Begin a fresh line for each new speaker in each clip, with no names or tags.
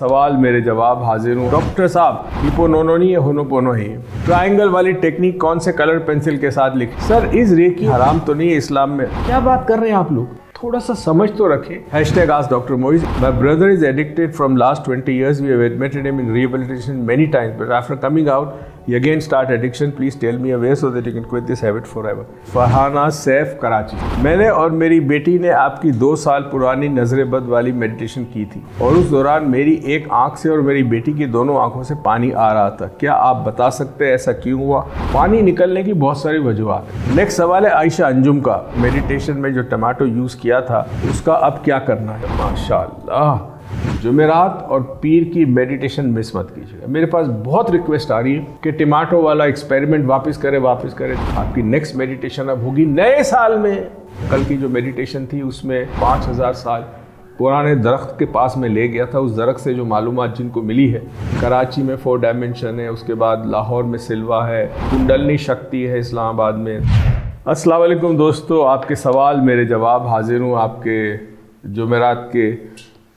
सवाल मेरे जवाब हाजिर हूँ। डॉक्टर साहब हिपो नोनो नहीं है होनो पोनो ही ट्राइंगल वाली टेक्निक कौन से कलर पेंसिल के साथ लिखी? सर, इस रेकी हराम तो नहीं है इस्लाम में। क्या बात कर रहे हैं आप लोग? थोड़ा सा समझ तो रखें। हैशटैग आज doctor Moiz my brother is addicted from last 20 years. We have admitted him in rehabilitation many times, but after coming out he again start addiction, please tell me a way so that you can quit this habit forever. Farhana Saif Karachi मैंने और मेरी बेटी ने आपकी दो साल पुरानी नज़र बद वाली मेडिटेशन की थी। और उस दौरान मेरी एक आँख से और मेरी बेटी की दोनों आँखों से पानी आ रहा था। क्या आप बता सकते हैं ऐसा क्यों हुआ? पानी निकलने की बहुत सारी वजूहत नेक्स्ट सवाल है आयशा अंजुम का। मेडिटेशन में जो टमाटो यूज़ किया था, उसका अब क्या करना है? माशाल्लाह। जुमेरात और पीर की मेडिटेशन मिस मत कीजिएगा। मेरे पास बहुत रिक्वेस्ट आ रही है कि टमाटो वाला एक्सपेरिमेंट वापस करें वापस करें। आपकी नेक्स्ट मेडिटेशन अब होगी नए साल में। कल की जो मेडिटेशन थी, उसमें पाँच हज़ार साल पुराने दरख्त के पास में ले गया था। उस दरख्त से जो मालूम जिनको मिली है, कराची में फोर डायमेंशन है, उसके बाद लाहौर में सिल्वा है, कुंडलनी शक्ति है इस्लामाबाद में। अस्सलाम वालेकुम दोस्तों, आपके सवाल मेरे जवाब हाजिर हूँ आपके जुमेरात के।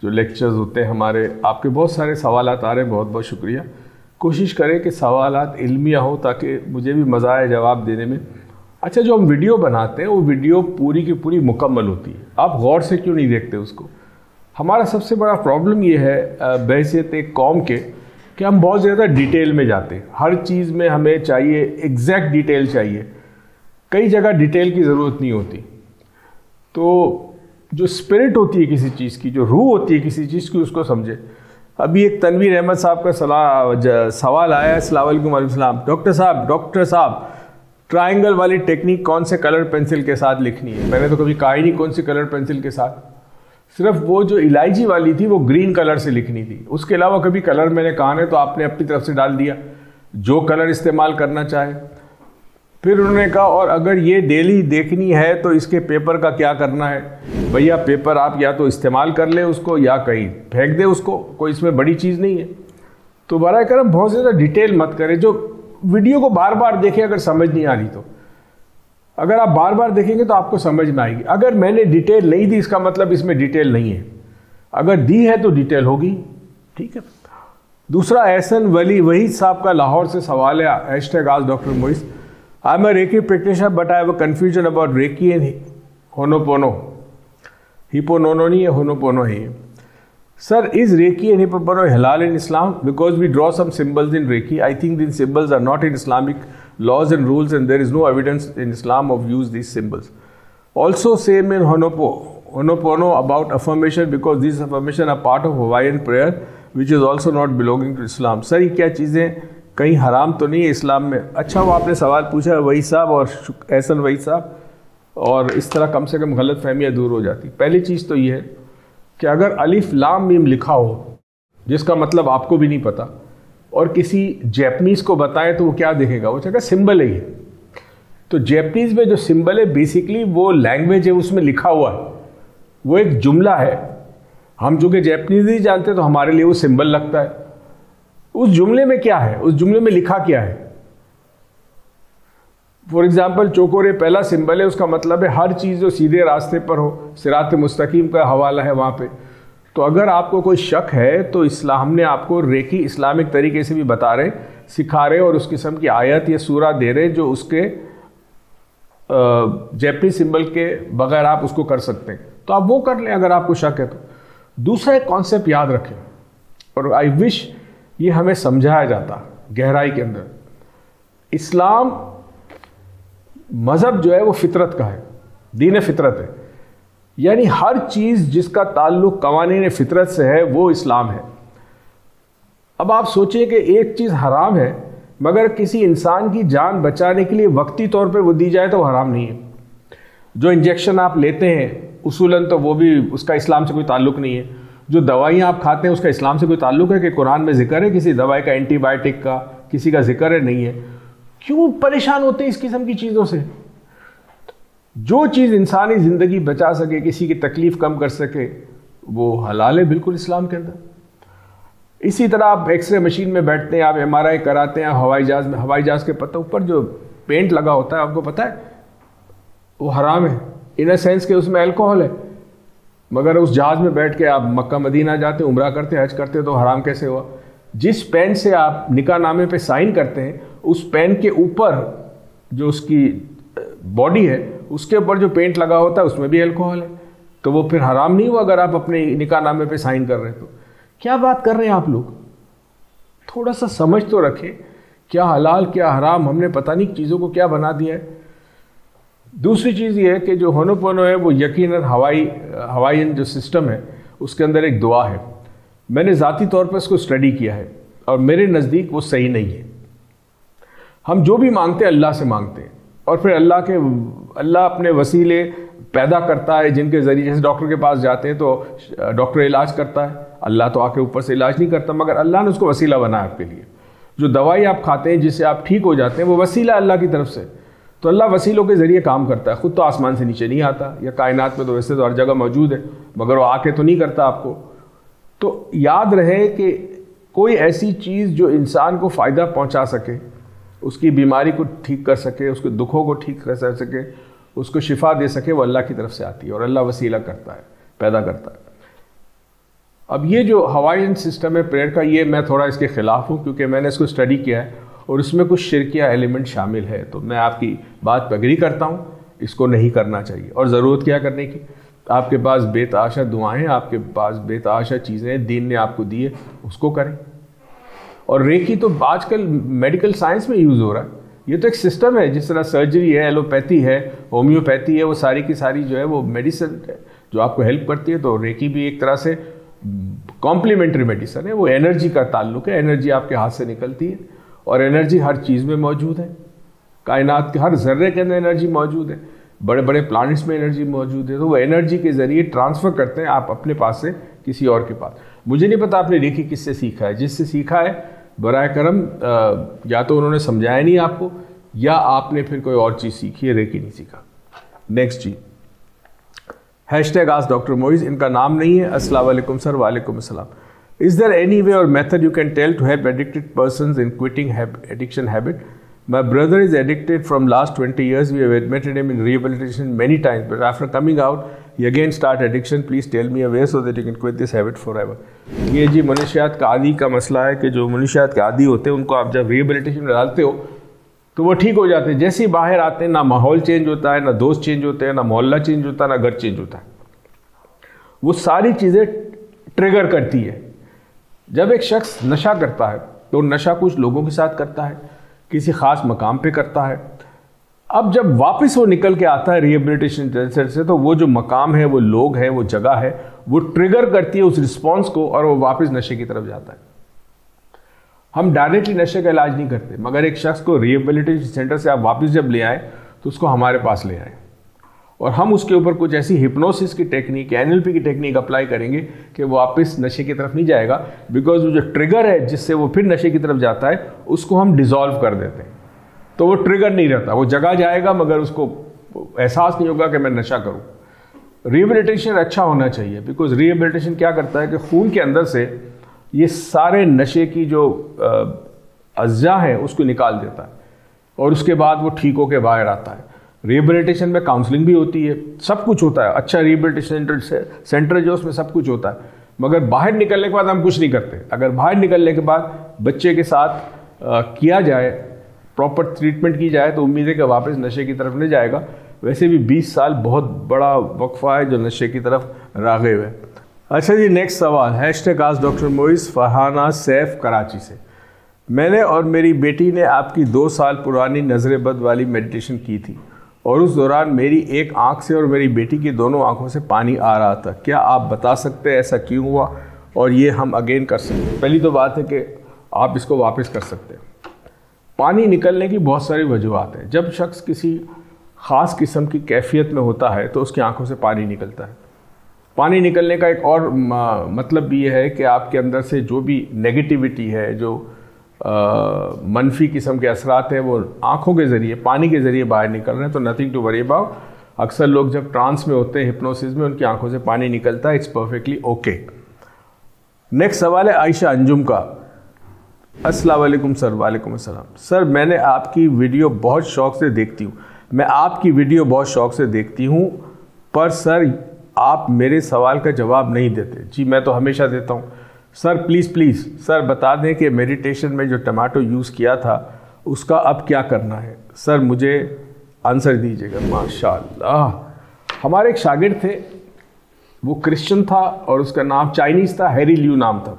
जो लेक्चर्स होते हैं हमारे, आपके बहुत सारे सवाल आ रहे हैं, बहुत बहुत शुक्रिया। कोशिश करें कि सवाल इल्मिया हो ताकि मुझे भी मज़ा आए जवाब देने में। अच्छा जो हम वीडियो बनाते हैं, वो वीडियो पूरी की पूरी मुकम्मल होती है। आप गौर से क्यों नहीं देखते उसको? हमारा सबसे बड़ा प्रॉब्लम ये है बहसीत एक कौम के, कि हम बहुत ज़्यादा डिटेल में जाते हैं। हर चीज़ में हमें चाहिए एग्जैक्ट डिटेल चाहिए। कई जगह डिटेल की ज़रूरत नहीं होती। तो जो स्पिरिट होती है किसी चीज़ की, जो रूह होती है किसी चीज़ की, उसको समझे। अभी एक तनवीर अहमद साहब का सलाह सवाल आया सलाम डॉक्टर साहब डॉक्टर साहब ट्रायंगल वाली टेक्निक कौन से कलर पेंसिल के साथ लिखनी है? मैंने तो कभी कहा ही नहीं कौन सी कलर पेंसिल के साथ। सिर्फ़ वो जो इलायची वाली थी, वो ग्रीन कलर से लिखनी थी। उसके अलावा कभी कलर मैंने कहा नहीं तो आपने अपनी तरफ़ से डाल दिया। जो कलर इस्तेमाल करना चाहे। फिर उन्होंने कहा, और अगर ये डेली देखनी है तो इसके पेपर का क्या करना है? भैया पेपर आप या तो इस्तेमाल कर ले उसको या कहीं फेंक दे उसको, कोई इसमें बड़ी चीज़ नहीं है। तो बर करम बहुत ज़्यादा डिटेल मत करें। जो वीडियो को बार बार देखें, अगर समझ नहीं आ रही तो। अगर आप बार बार देखेंगे तो आपको समझ में आएगी। अगर मैंने डिटेल नहीं दी, इसका मतलब इसमें डिटेल नहीं है। अगर दी है तो डिटेल होगी। ठीक है। दूसरा, एहसन वली वही साहब का लाहौर से सवाल है। Hash doctor Moiz. I am a reiki practitioner but I have a confusion about reiki and hooponopono hippo नोनो नहीं है होनोपोनो ही sir is reiki and hooponopono Hilal in Islam because we draw some symbols in reiki I think these symbols are not in Islamic laws and rules and there is no evidence in Islam of use this symbols also same in होनोपो hooponopono about affirmation because this affirmation are part of Hawaii and prayer which is also not belonging to Islam sir ये क्या चीज़ें कहीं हराम तो नहीं है इस्लाम में? अच्छा वो आपने सवाल पूछा वही साहब और एहसन वही साहब, और इस तरह कम से कम गलत फहमियाँ दूर हो जाती। पहली चीज़ तो ये है कि अगर अलिफ लाम मीम लिखा हो, जिसका मतलब आपको भी नहीं पता, और किसी जैपनीज़ को बताएँ तो वो क्या देखेगा? वो चाहेगा सिंबल है ये। तो जैपनीज़ में जो सिंबल है बेसिकली वो लैंग्वेज है, उसमें लिखा हुआ है। वो एक जुमला है। हम जो कि जैपनीज़ नहीं जानते तो हमारे लिए वो सिंबल लगता है। उस जुमले में क्या है? उस जुमले में लिखा क्या है? फॉर एग्ज़ाम्पल चोकोरे पहला सिंबल है, उसका मतलब है हर चीज़ जो सीधे रास्ते पर हो, सिरात मुस्तकीम का हवाला है वहाँ पे। तो अगर आपको कोई शक है तो इस्लाम ने आपको रेखी इस्लामिक तरीके से भी बता रहे सिखा रहे और उस किस्म की आयत या सूरा दे रहे जो उसके जैपनी सिंबल के बगैर आप उसको कर सकते हैं। तो आप वो कर लें अगर आपको शक है तो। दूसरा एक कॉन्सेप्ट याद रखें, और आई विश ये हमें समझाया जाता गहराई के अंदर। इस्लाम मज़हब जो है वो फितरत का है, दीन फितरत है। यानी हर चीज़ जिसका ताल्लुक कवानीन फितरत से है, वो इस्लाम है। अब आप सोचिए कि एक चीज़ हराम है, मगर किसी इंसान की जान बचाने के लिए वक्ती तौर पे वो दी जाए तो हराम नहीं है। जो इंजेक्शन आप लेते हैं, उसूलन तो वो भी उसका इस्लाम से कोई ताल्लुक नहीं है। जो दवाइयाँ आप खाते हैं, उसका इस्लाम से कोई ताल्लुक है कि कुरान में ज़िक्र है? किसी दवाई का एंटीबायोटिक का, किसी का ज़िक्र है? नहीं है। क्यों परेशान होते हैं इस किस्म की चीज़ों से? जो चीज़ इंसानी ज़िंदगी बचा सके, किसी की तकलीफ़ कम कर सके, वो हलाल है बिल्कुल इस्लाम के अंदर। इसी तरह आप एक्सरे मशीन में बैठते हैं, आप एमआरआई कराते हैं, हवाई जहाज़ में, हवाई जहाज़ के पत्ते ऊपर जो पेंट लगा होता है, आपको पता है? वो हराम है। इन अ सेंस के उसमें अल्कोहल है। मगर उस जहाज़ में बैठ के आप मक्का मदीना जाते, उम्र करते, हज करते तो हराम कैसे हुआ? जिस पेन से आप निका नामे पे साइन करते हैं, उस पेन के ऊपर जो उसकी बॉडी है, उसके ऊपर जो पेंट लगा होता है, उसमें भी अल्कोहल है। तो वो फिर हराम नहीं हुआ अगर आप अपने निका नामे पे साइन कर रहे हैं? तो क्या बात कर रहे हैं आप लोग? थोड़ा सा समझ तो रखें, क्या हलाल, क्या हराम, हमने पता नहीं चीज़ों को क्या बना दिया है। दूसरी चीज़ ये है कि जो होनोपोनो है, वो यकीन हवाई हवाई जो सिस्टम है, उसके अंदर एक दुआ है। मैंने ज़ाती तौर पर इसको स्टडी किया है और मेरे नज़दीक वो सही नहीं है। हम जो भी मांगते हैं, अल्लाह से मांगते हैं। और फिर अल्लाह के, अल्लाह अपने वसीले पैदा करता है, जिनके ज़रिए, जैसे डॉक्टर के पास जाते हैं तो डॉक्टर इलाज करता है। अल्लाह तो आके ऊपर से इलाज नहीं करता, मगर अल्लाह ने उसको वसीला बनाया आपके लिए। जो दवाई आप खाते हैं, जिससे आप ठीक हो जाते हैं, वो वसीला अल्लाह की तरफ़ से। तो अल्लाह वसीलों के ज़रिए काम करता है। ख़ुद तो आसमान से नीचे नहीं आता, या कायनात में तो वैसे तो हर जगह मौजूद है, मगर वो आके तो नहीं करता आपको। तो याद रहे कि कोई ऐसी चीज़ जो इंसान को फ़ायदा पहुँचा सके, उसकी बीमारी को ठीक कर सके, उसके दुखों को ठीक कर सके, उसको शिफा दे सके, वो अल्लाह की तरफ़ से आती है और अल्लाह वसीला करता है, पैदा करता है। अब ये जो हवाई सिस्टम है, प्रेयर का, ये मैं थोड़ा इसके ख़िलाफ़ हूँ, क्योंकि मैंने इसको स्टडी किया है। और इसमें कुछ शिरकिया एलिमेंट शामिल है तो मैं आपकी बात पर अग्री करता हूँ, इसको नहीं करना चाहिए। और ज़रूरत क्या करने की? आपके पास बेतहाशा दुआएँ आपके पास बेतहाशा चीज़ें दीन ने आपको दी है, उसको करें। और रेकी तो आजकल मेडिकल साइंस में यूज़ हो रहा है। ये तो एक सिस्टम है, जिस तरह सर्जरी है एलोपैथी है होम्योपैथी है, वो सारी की सारी जो है वो मेडिसिन है, जो आपको हेल्प करती है। तो रेकी भी एक तरह से कॉम्प्लीमेंट्री मेडिसन है, वो एनर्जी का ताल्लुक है एनर्जी आपके हाथ से निकलती है। और एनर्जी हर चीज़ में मौजूद है। कायनात के हर जर्रे के अंदर एनर्जी मौजूद है। बड़े बड़े प्लानट्स में एनर्जी मौजूद है। तो वो एनर्जी के ज़रिए ट्रांसफ़र करते हैं आप अपने पास से किसी और के पास। मुझे नहीं पता आपने रेखी किससे सीखा है। जिससे सीखा है बर करम या तो उन्होंने समझाया नहीं आपको, या आपने फिर कोई और चीज़ सीखी है रेखी नहीं सीखा। नेक्स्ट जी। हैश टैग आज डॉक्टर मोइज इनका नाम नहीं है। असलम सर। वालेकुम इज़ दर एनी वे और method you can tell to have addicted person in quitting addiction habit My brother is addicted from last 20 years. We have admitted him in rehabilitation many times, but after coming out, he again start addiction. Please tell me a way so that you can quit this habit forever. ये जी मनुष्यात का आदि का मसला है कि जो मनुष्यात के आदि होते हैं उनको आप जब रिहेबिलिटेशन में डालते हो तो वो ठीक हो जाते हैं जैसे ही बाहर आते हैं ना माहौल चेंज होता है ना दोस्त चेंज होते हैं ना मोहल्ला चेंज होता है ना घर चेंज होता है वो सारी चीज़ें ट्रिगर करती है जब एक शख्स नशा करता है तो नशा कुछ लोगों के साथ करता है, किसी ख़ास मकाम पे करता है। अब जब वापस वो निकल के आता है रिहेबिलिटेशन सेंटर से तो वो जो मकाम है, वो लोग हैं, वो जगह है, वो ट्रिगर करती है उस रिस्पॉन्स को और वो वापस नशे की तरफ़ जाता है। हम डायरेक्टली नशे का इलाज नहीं करते, मगर एक शख्स को रिहेबिलिटेशन सेंटर से आप वापस जब ले आए तो उसको हमारे पास ले आए। और हम उसके ऊपर कुछ ऐसी हिप्नोसिस की टेक्निक एनएलपी की टेक्निक अप्लाई करेंगे कि वो वापस नशे की तरफ़ नहीं जाएगा बिकॉज़ वो जो ट्रिगर है जिससे वो फिर नशे की तरफ़ जाता है, उसको हम डिजॉल्व कर देते हैं। तो वो ट्रिगर नहीं रहता, वो जगह जाएगा, मगर उसको एहसास नहीं होगा कि मैं नशा करूँ। रिहेबिलिटेशन अच्छा होना चाहिए बिकॉज़ रिहेबिलिटेशन क्या करता है कि खून के अंदर से ये सारे नशे की जो अज्जा है, उसको निकाल देता है। और उसके बाद वो ठीक होकर बाहर आता है। रिहेबिलिटेशन में काउंसलिंग भी होती है सब कुछ होता है। अच्छा रिहेबिलिटेशन सेंटर सेंटर जो उसमें सब कुछ होता है। मगर बाहर निकलने के बाद हम कुछ नहीं करते। अगर बाहर निकलने के बाद बच्चे के साथ आ, किया जाए प्रॉपर ट्रीटमेंट की जाए तो उम्मीद है कि वापस नशे की तरफ़ नहीं जाएगा। वैसे भी 20 साल बहुत बड़ा वक्फा है जो नशे की तरफ़ रागे हुए अच्छा जी नेक्स्ट सवाल। हैश टैग आज डॉक्टर मोइस फरहाना सैफ कराची से। मैंने और मेरी बेटी ने आपकी दो साल पुरानी नज़र बद वाली मेडिटेशन की थी। और उस दौरान मेरी एक आँख से और मेरी बेटी की दोनों आँखों से पानी आ रहा था। क्या आप बता सकते हैं ऐसा क्यों हुआ? और ये हम अगेन कर सकते हैं। पहली तो बात है कि आप इसको वापस कर सकते हैं। पानी निकलने की बहुत सारी वजूहत हैं। जब शख्स किसी ख़ास किस्म की कैफियत में होता है तो उसकी आँखों से पानी निकलता है। पानी निकलने का एक और मतलब भी है कि आपके अंदर से जो भी नेगेटिविटी है, जो मनफी किस्म के असरात हैं, वो आँखों के ज़रिए, पानी के ज़रिए बाहर निकल रहे हैं तो नथिंग टू वरी अबाउट अक्सर लोग जब ट्रांस में होते हैं हिप्नोसिस में, उनकी आँखों से पानी निकलता है इट्स परफेक्टली ओके नेक्स्ट सवाल है आयशा अंजुम का। अस्सलाम सर, वालेकुम अस्सलाम। सर, मैंने आपकी वीडियो बहुत शौक से देखती हूँ। मैं आपकी वीडियो बहुत शौक से देखती हूँ, पर सर, आप मेरे सवाल का जवाब नहीं देते। जी, मैं तो हमेशा देता हूँ। सर प्लीज़ प्लीज़ सर बता दें कि मेडिटेशन में जो टमाटो यूज़ किया था, उसका अब क्या करना है? सर मुझे आंसर दीजिएगा, माशाल्लाह। हमारे एक शागिर थे, वो क्रिश्चियन था और उसका नाम चाइनीज़ था हैरी ल्यू नाम था।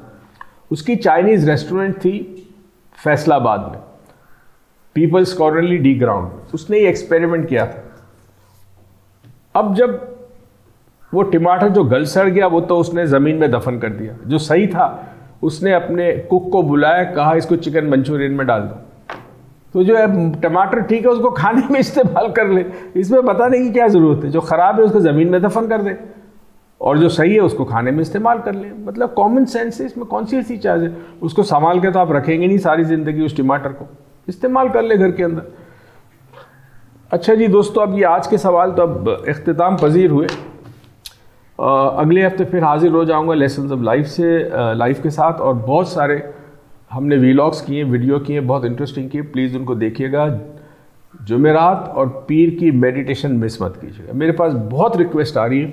उसकी चाइनीज़ रेस्टोरेंट थी फैसलाबाद में। पीपल्स कॉर्नरली डी ग्राउंड उसने ये एक्सपेरिमेंट किया था। अब जब वो टमाटर जो गल सड़ गया, वो तो उसने ज़मीन में दफन कर दिया। जो सही था, उसने अपने कुक को बुलाया, कहा, इसको चिकन मंचूरियन में डाल दो। तो जो है, टमाटर ठीक है, उसको खाने में इस्तेमाल कर ले। इसमें बताने की क्या ज़रूरत है। जो ख़राब है, उसको ज़मीन में दफन कर दे। और जो सही है, उसको खाने में इस्तेमाल कर ले। मतलब कॉमन सेंस है, इसमें कौन सी ऐसी चीज़ है? उसको संभाल के तो आप रखेंगे नहीं सारी ज़िंदगी उस टमाटर को। इस्तेमाल कर ले घर के अंदर। अच्छा जी, दोस्तों, अब ये आज के सवाल तो अब अख्ताम पजीर हुए। अगले हफ़्ते फिर हाजिर हो जाऊँगा लेसन ऑफ़ लाइफ से लाइफ के साथ और बहुत सारे हमने वीलॉग्स किए वीडियो किए, बहुत इंटरेस्टिंग किए। प्लीज़ उनको देखिएगा। जुमेरात और पीर की मेडिटेशन मिस मत कीजिएगा। मेरे पास बहुत रिक्वेस्ट आ रही है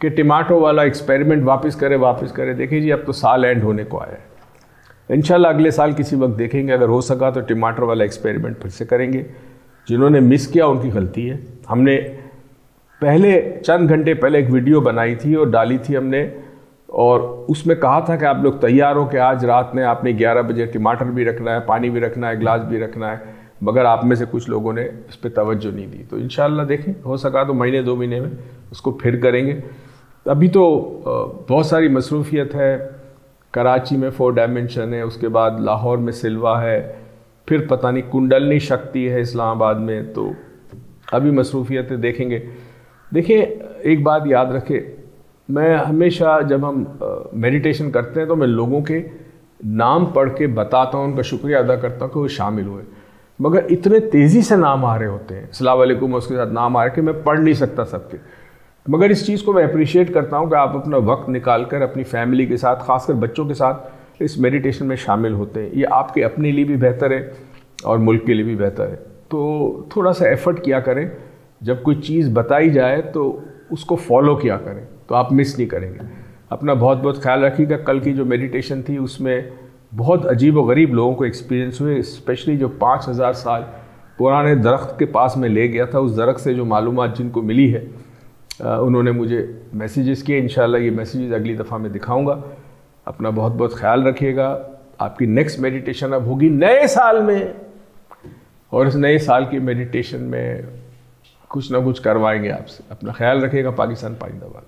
कि टमाटो वाला एक्सपेरिमेंट वापस करे, वापस करें। देखिए जी, अब तो साल एंड होने को आया है। इनशाला अगले साल किसी वक्त देखेंगे। अगर हो सका तो टमाटर वाला एक्सपेरिमेंट फिर से करेंगे। जिन्होंने मिस किया, उनकी गलती है। हमने पहले, चंद घंटे पहले एक वीडियो बनाई थी और डाली थी हमने। और उसमें कहा था कि आप लोग तैयार हो कि आज रात में आपने 11 बजे टमाटर भी रखना है, पानी भी रखना है, गिलास भी रखना है, मगर आप में से कुछ लोगों ने इस पर तवज्जो नहीं दी। तो इन देखें, हो सका तो महीने, दो महीने में उसको फिर करेंगे। अभी तो बहुत सारी मसरूफियत है। कराची में फोर डायमेंशन है, उसके बाद लाहौर में सिल्वा है, फिर पता नहीं कुंडलनी शक्ति है इस्लामाबाद में तो अभी मसरूफियतें देखेंगे। देखिए, एक बात याद रखें। मैं हमेशा जब हम मेडिटेशन करते हैं तो मैं लोगों के नाम पढ़ के बताता हूँ, उनका शुक्रिया अदा करता हूँ कि वो शामिल हुए। मगर इतने तेज़ी से नाम आ रहे होते हैं। सलामकुम उसके साथ नाम आ रहे कि मैं पढ़ नहीं सकता सबके। मगर इस चीज़ को मैं अप्रिशिएट करता हूँ कि आप अपना वक्त निकाल कर अपनी फैमिली के साथ, खासकर बच्चों के साथ इस मेडिटेशन में शामिल होते हैं। ये आपके अपने लिए भी बेहतर है और मुल्क के लिए भी बेहतर है। तो थोड़ा सा एफर्ट किया करें। जब कोई चीज़ बताई जाए तो उसको फॉलो किया करें तो आप मिस नहीं करेंगे। अपना बहुत बहुत ख्याल रखिएगा, कल की जो मेडिटेशन थी उसमें बहुत अजीब व गरीब लोगों को एक्सपीरियंस हुए स्पेशली जो पाँच हज़ार साल पुराने दरख्त के पास में ले गया था, उस दरख्त से जो मालूम जिनको मिली है उन्होंने मुझे मैसेजेस किए इन ये मैसेजेस अगली दफ़ा मैं दिखाऊँगा। अपना बहुत बहुत ख्याल रखिएगा। आपकी नेक्स्ट मेडिटेशन अब होगी नए साल में, और इस नए साल की मेडिटेशन में कुछ ना कुछ करवाएँगे आपसे। अपना ख्याल रखिएगा पाकिस्तान पाइंदाबाद।